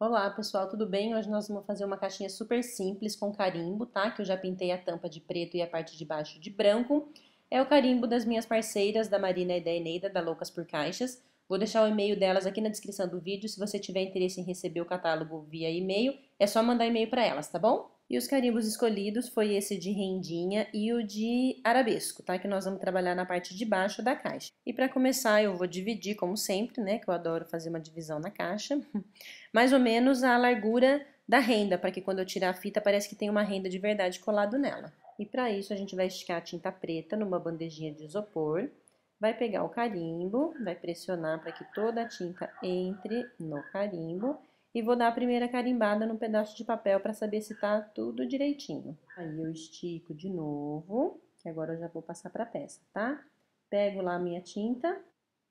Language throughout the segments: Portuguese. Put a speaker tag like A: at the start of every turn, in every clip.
A: Olá pessoal, tudo bem? Hoje nós vamos fazer uma caixinha super simples com carimbo, tá? Que eu já pintei a tampa de preto e a parte de baixo de branco. É o carimbo das minhas parceiras, da Marina e da Eneida, da Loucas por Caixas. Vou deixar o e-mail delas aqui na descrição do vídeo. Se você tiver interesse em receber o catálogo via e-mail, é só mandar e-mail para elas, tá bom? E os carimbos escolhidos foi esse de rendinha e o de arabesco, tá? Que nós vamos trabalhar na parte de baixo da caixa. E para começar, eu vou dividir, como sempre, né? Que eu adoro fazer uma divisão na caixa. Mais ou menos a largura da renda, para que quando eu tirar a fita, parece que tem uma renda de verdade colado nela. E para isso, a gente vai esticar a tinta preta numa bandejinha de isopor. Vai pegar o carimbo, vai pressionar para que toda a tinta entre no carimbo e vou dar a primeira carimbada no pedaço de papel para saber se tá tudo direitinho. Aí eu estico de novo, que agora eu já vou passar para a peça, tá? Pego lá a minha tinta,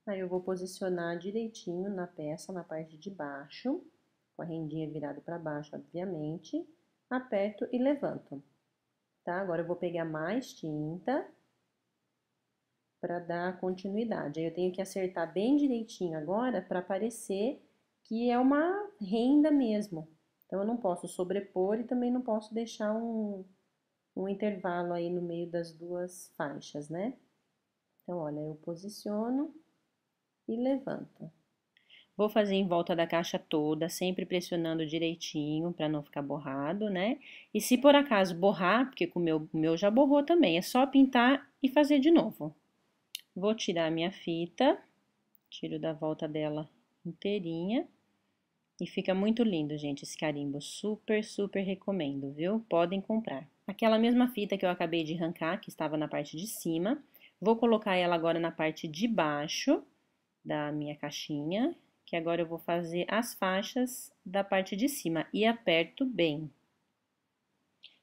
A: aí eu vou posicionar direitinho na peça, na parte de baixo, com a rendinha virada para baixo, obviamente. Aperto e levanto, tá? Agora eu vou pegar mais tinta para dar continuidade. Aí eu tenho que acertar bem direitinho agora para aparecer que é uma renda mesmo. Então, eu não posso sobrepor e também não posso deixar um, um intervalo aí no meio das duas faixas, né? Então, olha, eu posiciono e levanto. Vou fazer em volta da caixa toda, sempre pressionando direitinho para não ficar borrado, né? E se por acaso borrar, porque o meu, meu já borrou também, é só pintar e fazer de novo. Vou tirar a minha fita, tiro da volta dela inteirinha. E fica muito lindo, gente, esse carimbo. Super, super recomendo, viu? Podem comprar. Aquela mesma fita que eu acabei de arrancar, que estava na parte de cima, vou colocar ela agora na parte de baixo da minha caixinha, que agora eu vou fazer as faixas da parte de cima e aperto bem.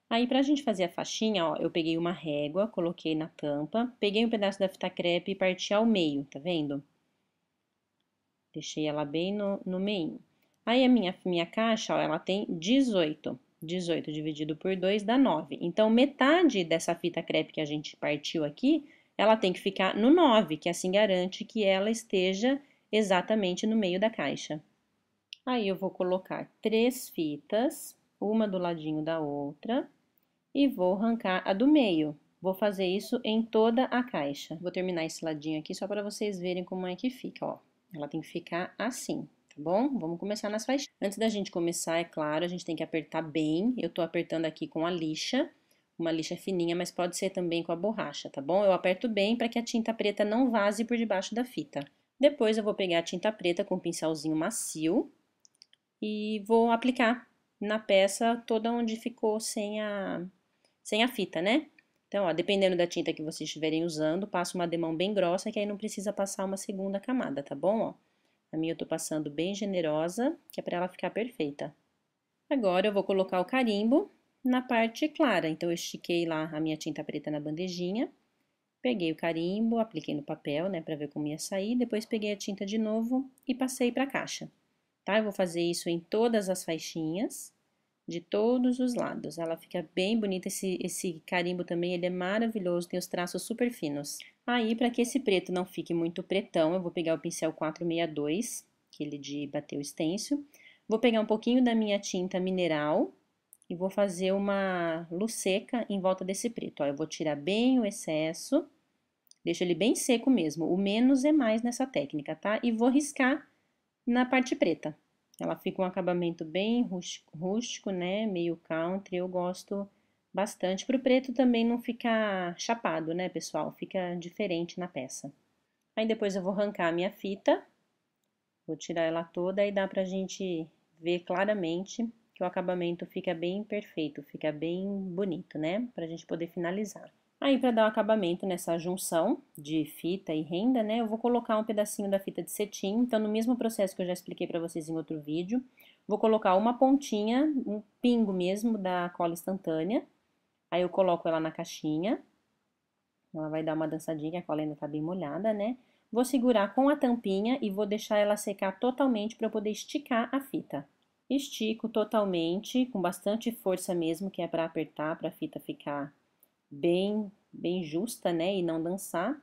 A: Aí, pra gente fazer a faixinha, ó, eu peguei uma régua, coloquei na tampa, peguei um pedaço da fita crepe e parti ao meio, tá vendo? Deixei ela bem no, no meio. Aí a minha, minha caixa, ó, ela tem 18. 18 dividido por 2 dá 9. Então, metade dessa fita crepe que a gente partiu aqui, ela tem que ficar no 9, que assim garante que ela esteja exatamente no meio da caixa. Aí, eu vou colocar três fitas, uma do ladinho da outra, e vou arrancar a do meio. Vou fazer isso em toda a caixa. Vou terminar esse ladinho aqui só para vocês verem como é que fica, ó. Ela tem que ficar assim tá bom? Vamos começar nas faixas. Antes da gente começar, é claro, a gente tem que apertar bem. Eu tô apertando aqui com a lixa, uma lixa fininha, mas pode ser também com a borracha, tá bom? Eu aperto bem para que a tinta preta não vaze por debaixo da fita. Depois eu vou pegar a tinta preta com um pincelzinho macio e vou aplicar na peça toda onde ficou sem a, sem a fita, né? Então, ó, dependendo da tinta que vocês estiverem usando, passa uma demão bem grossa, que aí não precisa passar uma segunda camada, tá bom? Ó, a minha eu tô passando bem generosa, que é para ela ficar perfeita. Agora eu vou colocar o carimbo na parte clara. Então, eu estiquei lá a minha tinta preta na bandejinha, peguei o carimbo, apliquei no papel, né, para ver como ia sair, depois peguei a tinta de novo e passei para a caixa. Tá? Eu vou fazer isso em todas as faixinhas, de todos os lados. Ela fica bem bonita, esse, esse carimbo também, ele é maravilhoso, tem os traços super finos. Aí, para que esse preto não fique muito pretão, eu vou pegar o pincel 462, aquele de bater o stencil. Vou pegar um pouquinho da minha tinta mineral e vou fazer uma luz seca em volta desse preto. Ó, eu vou tirar bem o excesso, deixa ele bem seco mesmo. O menos é mais nessa técnica, tá? E vou riscar na parte preta. Ela fica um acabamento bem rústico, né? Meio country. Eu gosto bastante para o preto também não ficar chapado, né, pessoal? Fica diferente na peça. Aí depois eu vou arrancar a minha fita, vou tirar ela toda e dá pra gente ver claramente que o acabamento fica bem perfeito, fica bem bonito, né? Pra gente poder finalizar. Aí, para dar o acabamento nessa junção de fita e renda, né, eu vou colocar um pedacinho da fita de cetim. Então, no mesmo processo que eu já expliquei para vocês em outro vídeo, vou colocar uma pontinha, um pingo mesmo da cola instantânea, Aí eu coloco ela na caixinha. Ela vai dar uma dançadinha, a cola ainda tá bem molhada, né? Vou segurar com a tampinha e vou deixar ela secar totalmente para eu poder esticar a fita. Estico totalmente, com bastante força mesmo, que é para apertar, para a fita ficar bem, bem justa, né? E não dançar.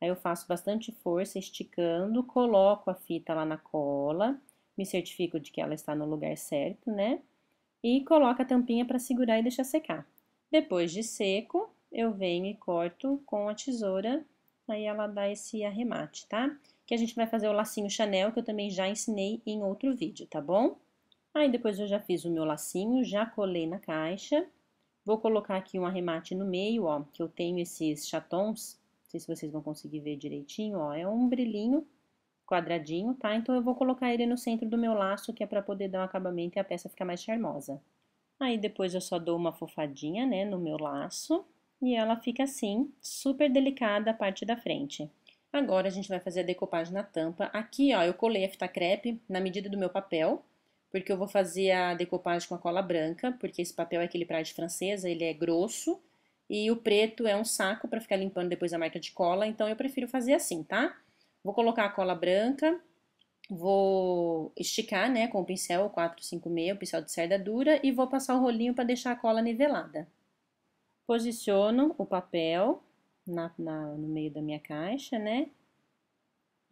A: Aí eu faço bastante força, esticando, coloco a fita lá na cola, me certifico de que ela está no lugar certo, né? E coloco a tampinha para segurar e deixar secar. Depois de seco, eu venho e corto com a tesoura, aí ela dá esse arremate, tá? Que a gente vai fazer o lacinho Chanel, que eu também já ensinei em outro vídeo, tá bom? Aí depois eu já fiz o meu lacinho, já colei na caixa. Vou colocar aqui um arremate no meio, ó, que eu tenho esses chatons, não sei se vocês vão conseguir ver direitinho, ó, é um brilhinho quadradinho, tá? Então, eu vou colocar ele no centro do meu laço, que é para poder dar um acabamento e a peça ficar mais charmosa. Aí, depois eu só dou uma fofadinha, né, no meu laço, e ela fica assim, super delicada a parte da frente. Agora, a gente vai fazer a decopagem na tampa. Aqui, ó, eu colei a fita crepe na medida do meu papel, porque eu vou fazer a decopagem com a cola branca, porque esse papel é aquele Pride francesa, ele é grosso, e o preto é um saco para ficar limpando depois a marca de cola, então eu prefiro fazer assim, tá? Vou colocar a cola branca, vou esticar, né, com o pincel 456, o pincel de cerda dura, e vou passar o rolinho para deixar a cola nivelada. Posiciono o papel na, na, no meio da minha caixa, né,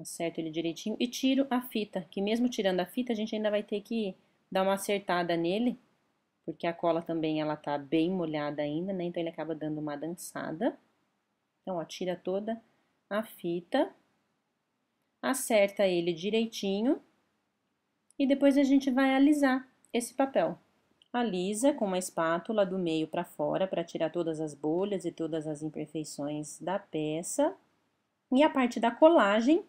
A: acerto ele direitinho e tiro a fita, que mesmo tirando a fita, a gente ainda vai ter que dar uma acertada nele, porque a cola também ela tá bem molhada ainda, né, então ele acaba dando uma dançada. Então, ó, tira toda a fita acerta ele direitinho e depois a gente vai alisar esse papel. Alisa com uma espátula do meio para fora para tirar todas as bolhas e todas as imperfeições da peça. E a parte da colagem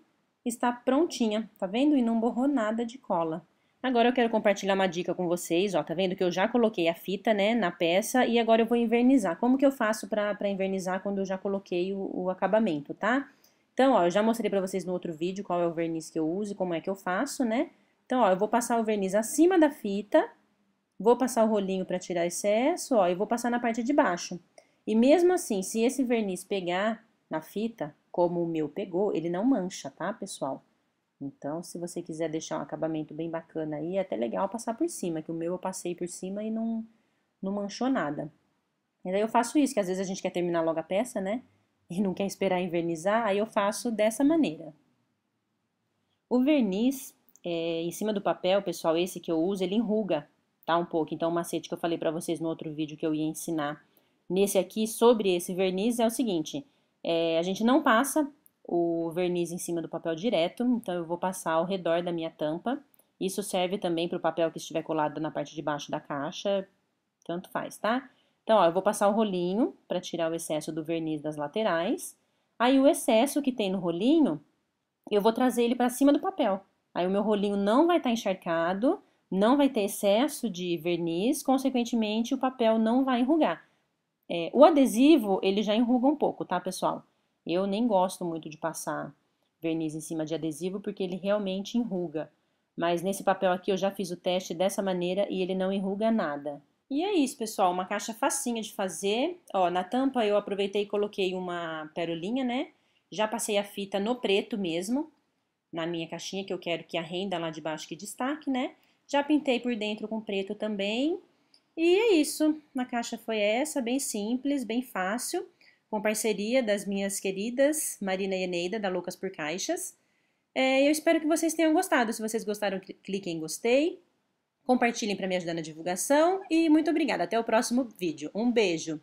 A: está prontinha, tá vendo? E não borrou nada de cola. Agora eu quero compartilhar uma dica com vocês, ó, tá vendo que eu já coloquei a fita, né, na peça e agora eu vou invernizar. Como que eu faço para invernizar quando eu já coloquei o, o acabamento, tá? Então, ó, eu já mostrei pra vocês no outro vídeo qual é o verniz que eu uso e como é que eu faço, né? Então, ó, eu vou passar o verniz acima da fita, vou passar o rolinho pra tirar excesso, ó, e vou passar na parte de baixo. E mesmo assim, se esse verniz pegar na fita, como o meu pegou, ele não mancha, tá, pessoal? Então, se você quiser deixar um acabamento bem bacana aí, é até legal passar por cima, que o meu eu passei por cima e não, não manchou nada. E daí eu faço isso, que às vezes a gente quer terminar logo a peça, né? e não quer esperar envernizar, aí eu faço dessa maneira. O verniz é, em cima do papel, pessoal, esse que eu uso, ele enruga, tá? Um pouco. Então, o macete que eu falei para vocês no outro vídeo que eu ia ensinar nesse aqui, sobre esse verniz, é o seguinte. É, a gente não passa o verniz em cima do papel direto, então eu vou passar ao redor da minha tampa. Isso serve também para o papel que estiver colado na parte de baixo da caixa, tanto faz, tá? Então, ó, eu vou passar o rolinho para tirar o excesso do verniz das laterais. Aí, o excesso que tem no rolinho, eu vou trazer ele para cima do papel. Aí, o meu rolinho não vai estar tá encharcado, não vai ter excesso de verniz, consequentemente, o papel não vai enrugar. É, o adesivo, ele já enruga um pouco, tá, pessoal? Eu nem gosto muito de passar verniz em cima de adesivo, porque ele realmente enruga. Mas nesse papel aqui eu já fiz o teste dessa maneira e ele não enruga nada. E é isso, pessoal, uma caixa facinha de fazer. Ó, na tampa eu aproveitei e coloquei uma perolinha, né? Já passei a fita no preto mesmo, na minha caixinha, que eu quero que a renda lá de baixo que destaque, né? Já pintei por dentro com preto também. E é isso, a caixa foi essa, bem simples, bem fácil, com parceria das minhas queridas Marina e Eneida, da Loucas por Caixas. É, eu espero que vocês tenham gostado. Se vocês gostaram, cliquem em gostei. Compartilhem para me ajudar na divulgação e muito obrigada. Até o próximo vídeo. Um beijo!